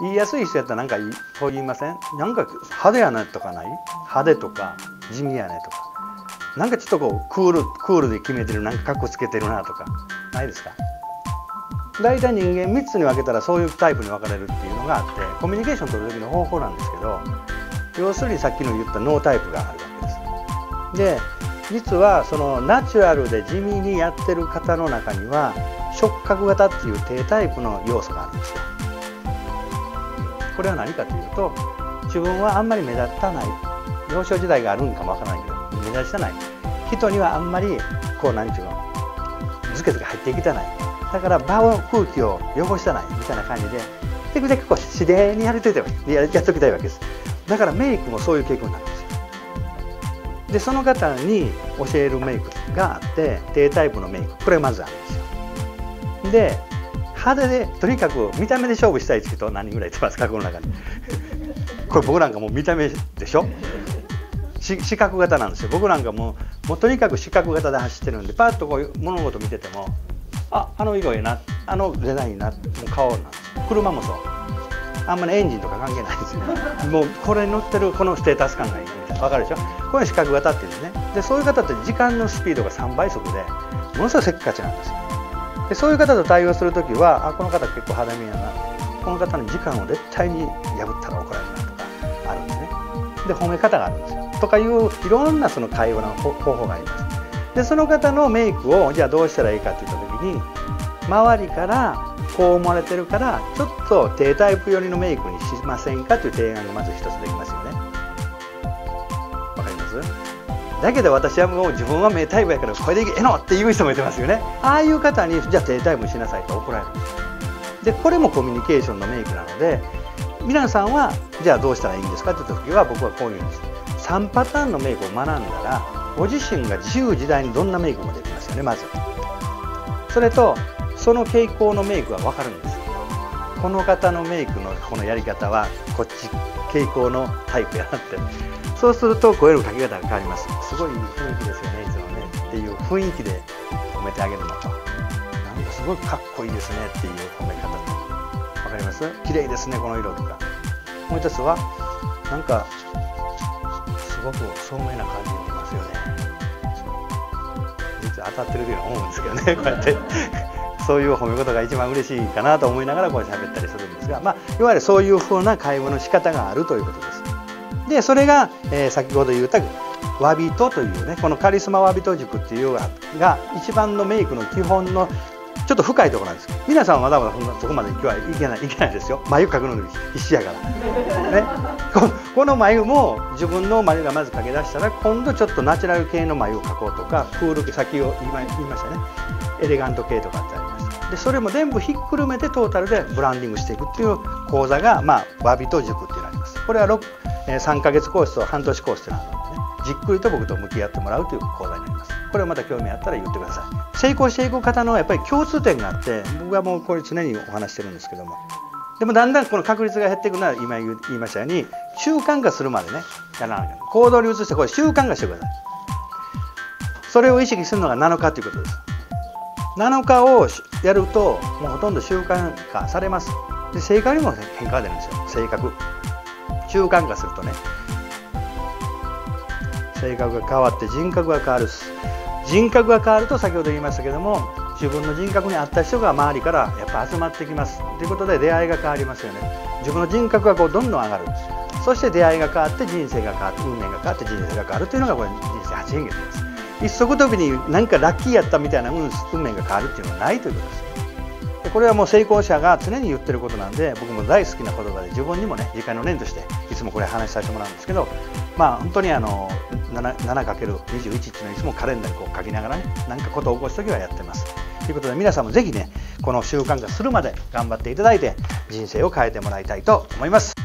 言いやすい人やったらなんかこう言いません？なんか派手やねとかない？派手とか地味やねとか。なんかちょっとこうクールクールで決めてるなんかカッコつけてるなとか。ないですか？大体人間3つに分けたらそういうタイプに分かれるっていうのがあってコミュニケーション取る時の方法なんですけど要するにさっきの言ったノータイプがあるわけです。で実はそのナチュラルで地味にやってる方の中には触覚型っていう低タイプの要素があるんですよ。これは何かというと自分はあんまり目立たない幼少時代があるんかもわからないけど目立ちたない。人にはあんまりこう何て言うのズケズケ入っていきたない。だから場を空気を汚したないみたいな感じでできるだけこう自然にやりといてややっときたいわけです。だからメイクもそういう傾向になるんです。よでその方に教えるメイクがあって低タイプのメイク。これがまずあるんですよ。で派手でとにかく見た目で勝負したいって人何人ぐらいいてますかこの中に。これ僕なんかもう見た目でしょ？視覚型なんですよ。僕なんかもうもうとにかく視覚型で走ってるんでパッとこう物事見ててもああの色いいなあのデザインいいなもう顔なんです車もそう。あんまりエンジンとか関係ないですよ。もうこれに乗ってるこのステータス感がいいみたいな分かるでしょ？これ視覚型っていうんですね。でそういう方って時間のスピードが3倍速でものすごいせっかちなんですよ。でそういう方と対応する時はあこの方結構肌身やな。この方の時間を絶対に破ったら怒られるなとかあるんですね。で褒め方があるんですよ。とかいういろんなその会話の方法があります。でその方のメイクをじゃあどうしたらいいかっていった時に周りからこう思われてるからちょっと低タイプ寄りのメイクにしませんかという提案がまず一つできます。だけど私はもう自分は名タイプやからこれでいえのっていう人もいてますよね。ああいう方にじゃあ低タイプしなさいと怒られる。でこれもコミュニケーションのメイクなので皆さんはじゃあどうしたらいいんですかって言った時は僕はこういうんです。3パターンのメイクを学んだらご自身が自由自在にどんなメイクもできますよねまず。それとその傾向のメイクは分かるんです。この方のメイクのこのやり方はこっち傾向のタイプやなってそうすると声のかけ方が変わりますすごい雰囲気ですよねいつもね。っていう雰囲気で褒めてあげるのとなんかすごいかっこいいですね。っていう褒め方と分かります綺麗で。すねこの色とかもう一つはなんかすごく聡明な感じに見えますよね実は当たってるように思うんですけどね。こうやって。そういう褒め事が一番嬉しいかなと思いながらこう喋ったりするんですが、まあ、いわゆるそういう風な会話の仕方があるということです。でそれが、えー、先ほど言ったわびとというねこのカリスマわびと塾っていうのが一番のメイクの基本のちょっと深いところなんです。皆さんはまだまだそこまで今日はいけないいけないですよ。眉描くのに必死やから。ね。この眉も自分の眉がまず描き出したら今度ちょっとナチュラル系の眉を描こうとかクール系先を言いましたね。エレガント系とかってありでそれも全部ひっくるめてトータルでブランディングしていくっていう講座が、まあ、わびと塾っていうのがあります。これは6、え3ヶ月コースと半年コースっていうのがあるのでね。じっくりと僕と向き合ってもらうという講座になります。これをまた興味あったら言ってください。成功していく方のやっぱり共通点があって僕はもうこれ常にお話してるんですけども。でもだんだんこの確率が減っていくのは今言いましたように習慣化するまでねやらなきゃ。行動に移してこれ習慣化してください。それを意識するのが7日ということです。7日をやるともうほとんど習慣化されます。で性格にも変化が出るんですよ。性格。習慣化するとね。性格が変わって人格が変わる人格が変わると先ほど言いましたけども自分の人格に合った人が周りからやっぱ集まってきます。ということで出会いが変わりますよね。自分の人格がこうどんどん上がるそして出会いが変わって人生が変わって運命が変わって人生が変わるというのがこれ人生八変化です。一足飛びに何かラッキーやったみたいな運命が変わるっていうのはないということです。でこれはもう成功者が常に言ってることなんで僕も大好きな言葉で自分にもね時間の念としていつもこれ話させてもらうんですけどまあ本当にあの 7×21 っていうのをいつもカレンダーにこう書きながらね何かことを起こす時はやってます。ということで皆さんもぜひねこの習慣化するまで頑張っていただいて人生を変えてもらいたいと思います。